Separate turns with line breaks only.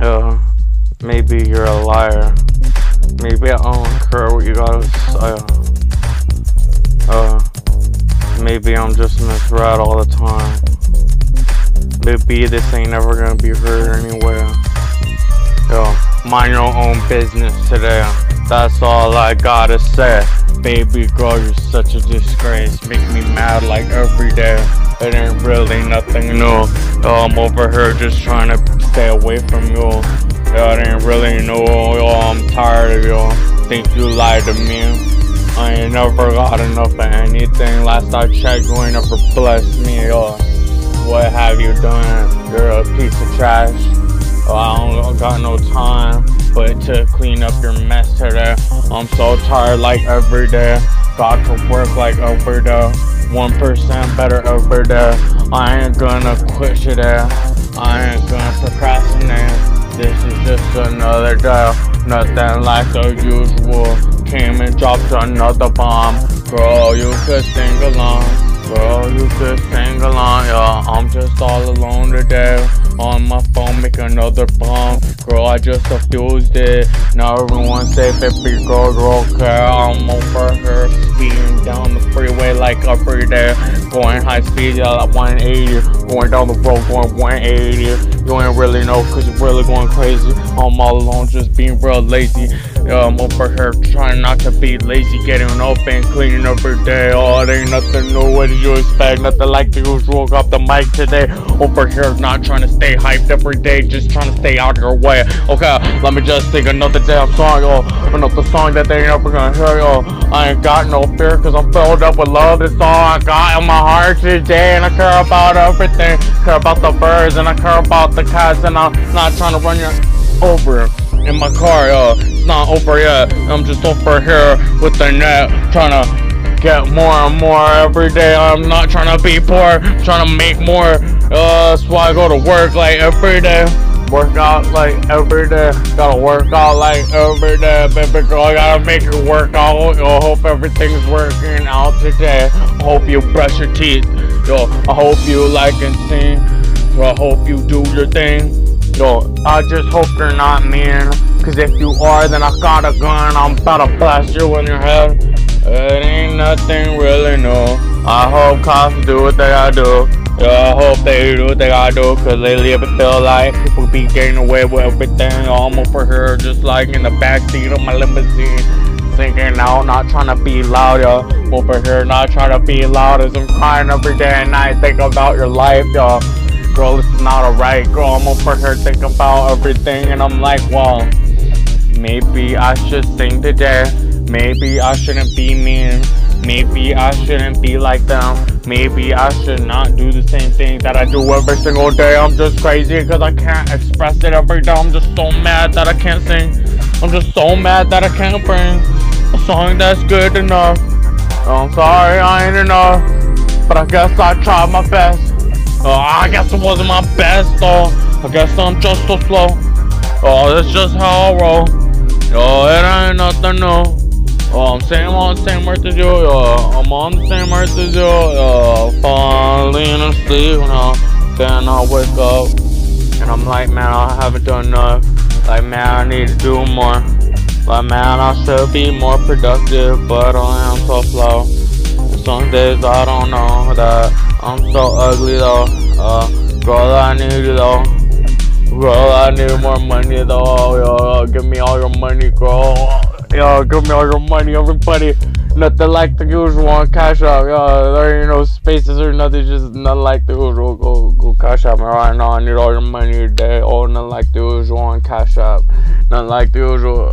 Uh, maybe you're a liar. Maybe I don't care what you gotta say. Uh, maybe I'm just misread all the time. Maybe this ain't ever gonna be heard anywhere. Yo, mind your own business today. That's all I gotta say. Baby girl, you're such a disgrace. Make me mad like every day. It ain't really nothing new. I'm over here just trying to stay away from you. Yo, it ain't really new. I'm tired of you. Think you lied to me. I ain't never got enough of anything. Last I checked, you ain't never blessed me. Yo, what have you done? You're a piece of trash. Oh, I don't got no time but to clean up your mess today. I'm so tired like every day. Got to work like every day. 1% better every day. I ain't gonna quit today. I ain't gonna procrastinate. This is just another day. Nothing like the usual. Came and dropped another bomb. Girl, you could sing along. Girl, you could sing along. Yeah, I'm just all alone today on my phone, make another bomb. Girl, I just defused it. Now everyone's safe, every girl's okay. I'm freeway like every day. Going high speed, yeah, like 180. Going down the road, going 180. You ain't really know, cause you're really going crazy. I'm all alone, just being real lazy. I'm over here trying not to be lazy, getting and cleaning every day. Oh, it ain't nothing new. What did you expect? Nothing like the usual. Got the mic today. Over here, not trying to stay hyped every day, just trying to stay out of your way. Okay, let me just sing another damn song, yo. Another song that they ain't never gonna hear, yo. I ain't got no fear, cause I'm filled up with love. This all I got in my heart today, and I care about everything. Care about the birds, and I care about the cats, and I'm not trying to run you over in my car, yo. It's not over yet. I'm just over here with the net, trying to get more and more every day. I'm not trying to be poor, trying to make more. Uh, that's why I go to work like every day. Work out like every day. Gotta work out like every day, baby girl. I gotta make it work out. Yo, hope everything's working out today. Hope you brush your teeth. Yo, I hope you like and sing. Yo, I hope you do your thing. Yo, I just hope you're not mean. Cause if you are, then I got a gun. I'm about to blast you in your head. It ain't nothing really new. I hope cops do what they gotta do. Yeah, I hope they do what they gotta do. Cause lately it feel like people be getting away with everything. I'm over here just like in the backseat of my limousine. Singing out, not trying to be loud, yo. Over here, not trying to be loud as I'm crying every day and night. Think about your life, yo. Girl, this is not alright, girl. I'm over here thinking about everything and I'm like, well, maybe I should sing today. Maybe I shouldn't be mean. Maybe I shouldn't be like them. Maybe I should not do the same thing that I do every single day. I'm just crazy because I can't express it every day. I'm just so mad that I can't sing. I'm just so mad that I can't bring a song that's good enough. I'm sorry I ain't enough, but I guess I tried my best. Oh, I guess it wasn't my best though. I guess I'm just so slow. Oh, that's just how I roll. Yo, it ain't nothing new. Oh, I'm same on the same earth as you. Yo, I'm on the same earth as you. Yo, falling asleep now. Then I wake up and I'm like, man, I haven't done enough. Like, man, I need to do more. Like, man, I should be more productive, but I am so slow. Some days I don't know that ugly though. Uh, girl, I need you though. Girl, I need more money though. Yo, give me all your money, girl. Yo, give me all your money, everybody. Nothing like the usual Cash App. Yo, there ain't no spaces or nothing, just nothing like the usual. Go, go Cash App right now. I need all your money today. Oh, nothing like the usual on Cash App. Nothing like the usual.